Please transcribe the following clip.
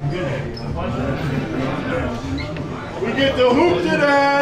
We get the hoop today!